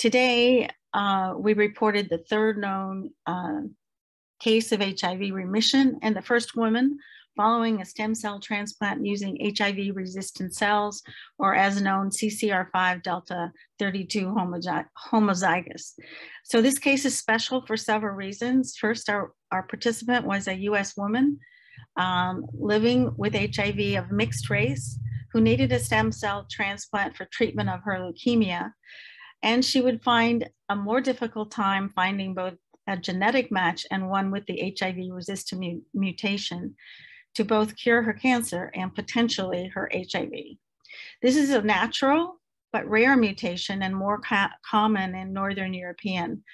Today, uh, we reported the third known uh, case of HIV remission and the first woman following a stem cell transplant using HIV resistant cells, or as known, CCR5 delta 32 homozygous. So this case is special for several reasons. First, our, our participant was a US woman um, living with HIV of mixed race who needed a stem cell transplant for treatment of her leukemia. And she would find a more difficult time finding both a genetic match and one with the HIV resistant mu mutation to both cure her cancer and potentially her HIV. This is a natural but rare mutation and more common in Northern European,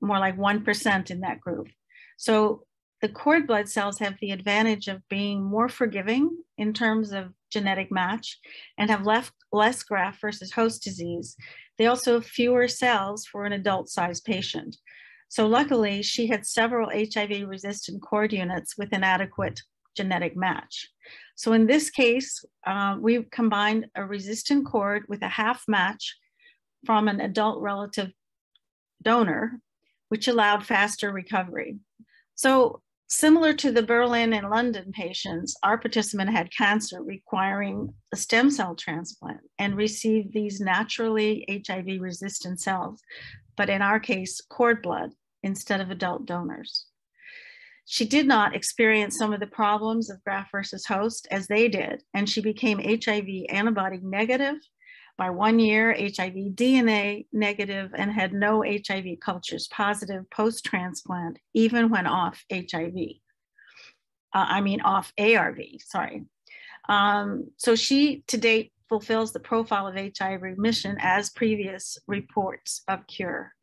more like 1% in that group. So the cord blood cells have the advantage of being more forgiving in terms of genetic match and have left less graft versus host disease. They also have fewer cells for an adult sized patient. So luckily she had several HIV resistant cord units with an adequate genetic match. So in this case, uh, we combined a resistant cord with a half match from an adult relative donor, which allowed faster recovery. So similar to the Berlin and London patients, our participant had cancer requiring a stem cell transplant and received these naturally HIV resistant cells, but in our case, cord blood instead of adult donors. She did not experience some of the problems of graft versus host as they did, and she became HIV antibody negative by one year, HIV DNA negative, and had no HIV cultures positive post transplant, even when off HIV. Uh, I mean, off ARV, sorry. Um, so she to date fulfills the profile of HIV remission as previous reports of cure